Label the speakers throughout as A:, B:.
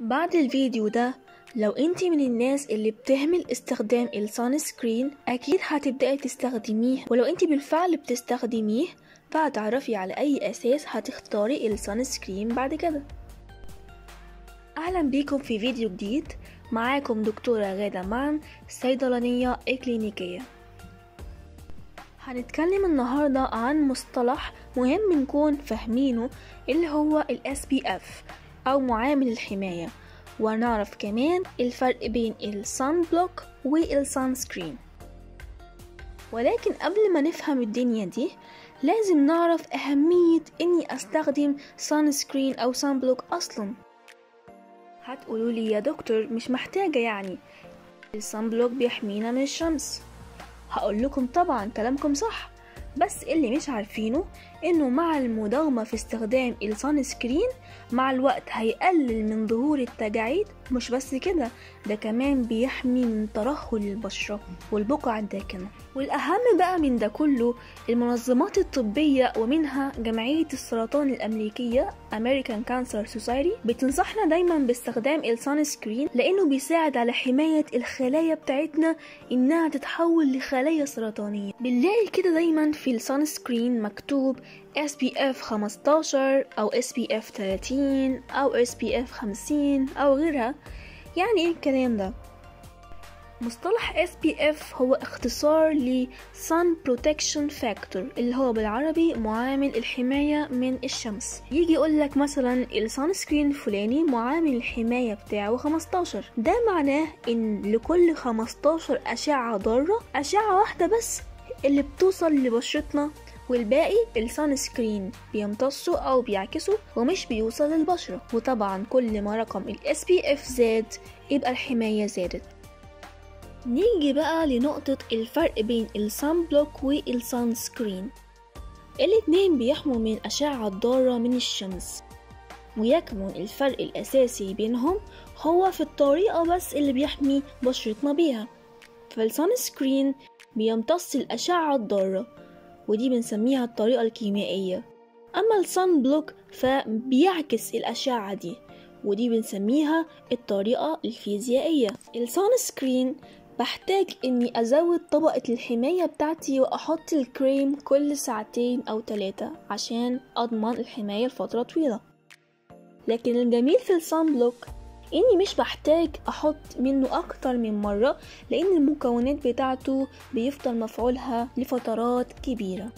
A: بعد الفيديو ده لو انت من الناس اللي بتهمل استخدام ال sunscreen أكيد هتبدأي تستخدميه. ولو انت بالفعل بتستخدميه فهتعرفي على أي أساس هتختاري ال sunscreen بعد كده. أهلا بيكم في فيديو جديد. معاكم دكتورة غادة معن صيدلانية إكلينيكية. هنتكلم النهاردة عن مصطلح مهم نكون فاهمينه اللي هو ال SPF أو معامل الحماية. ونعرف كمان الفرق بين ال sunblock وال sunscreen ولكن قبل ما نفهم الدنيا دي لازم نعرف أهمية إني أستخدم sunscreen أو sunblock أصلا. هتقولوا لي يا دكتور مش محتاجة يعني. ال sunblock بيحمينا من الشمس. هقول لكم طبعا كلامكم صح. بس اللي مش عارفينه إنه مع المداومة في استخدام ال sunscreen مع الوقت هيقلل من ظهور التجاعيد. مش بس كده ده كمان بيحمي من ترهل البشرة والبقع الداكنة. والأهم بقى من ده كله المنظمات الطبية ومنها جمعية السرطان الأمريكية American Cancer Society بتنصحنا دايما باستخدام ال sunscreen لأنه بيساعد على حماية الخلايا بتاعتنا إنها تتحول لخلايا سرطانية. بنلاقي كده دايما في ال sunscreen مكتوب SPF 15 أو SPF 30 أو SPF 50 أو غيرها. يعني إيه الكلام ده؟ مصطلح SPF هو اختصار ل Sun Protection Factor اللي هو بالعربي معامل الحماية من الشمس. يجي يقولك مثلا ال sunscreen الفلاني معامل الحماية بتاعه 15 ده معناه إن لكل 15 أشعة ضارة أشعة واحدة بس. اللي بتوصل لبشرتنا والباقي ال sunscreen بيمتصه أو بيعكسه ومش بيوصل للبشرة. وطبعا كل ما رقم ال SPF زاد يبقى الحماية زادت. نيجي بقى لنقطة الفرق بين ال sunblock وال sunscreen الاتنين بيحموا من أشعة ضارة من الشمس. ويكمن الفرق الأساسي بينهم هو في الطريقة بس اللي بيحمي بشرتنا بيها. فال sunscreen بيمتص الأشعة الضارة ودي بنسميها الطريقة الكيميائية. أما ال sunblock فبيعكس الأشعة دي ودي بنسميها الطريقة الفيزيائية. ال sunscreen بحتاج إني أزود طبقة الحماية بتاعتي وأحط الكريم كل ساعتين أو ثلاثة عشان أضمن الحماية لفترة طويلة. لكن الجميل في ال sunblock إني مش بحتاج أحط منه أكتر من مرة لأن المكونات بتاعته بيفضل مفعولها لفترات كبيرة.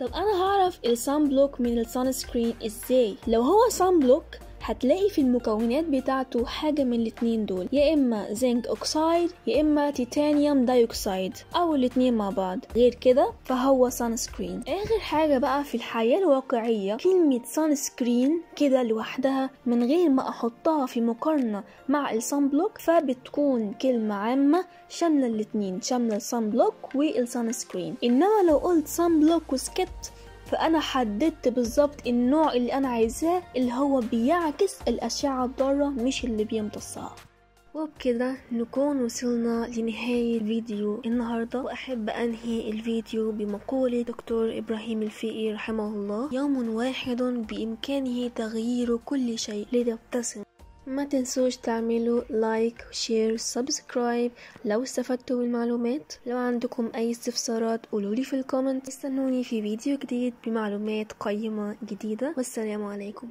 A: طب أنا هعرف ال sunblock من ال sunscreen إزاي؟ لو هو sunblock هتلاقي في المكونات بتاعته حاجة من الاتنين دول يا إما zinc oxide يا إما titanium dioxide أو الاتنين مع بعض. غير كده فهو sunscreen آخر حاجة بقى في الحياة الواقعية كلمة sunscreen كده لوحدها من غير ما أحطها في مقارنة مع ال sunblock فبتكون كلمة عامة شاملة الاتنين شاملة ال sunblock وال sunscreen إنما لو قلت sunblock وسكت فأنا حددت بالظبط النوع اللي أنا عايزاه اللي هو بيعكس الأشعة الضارة مش اللي بيمتصها. وبكده نكون وصلنا لنهاية فيديو النهاردة. وأحب أنهي الفيديو بمقولة دكتور إبراهيم الفقي رحمه الله. يوم واحد بإمكانه تغيير كل شيء لتبتسم. ما تنسوش تعملوا like و share subscribe لو استفدتوا بالمعلومات لو عندكم أي استفسارات قولولي في ال comment استنوني في فيديو جديد بمعلومات قيمة جديدة. والسلام عليكم.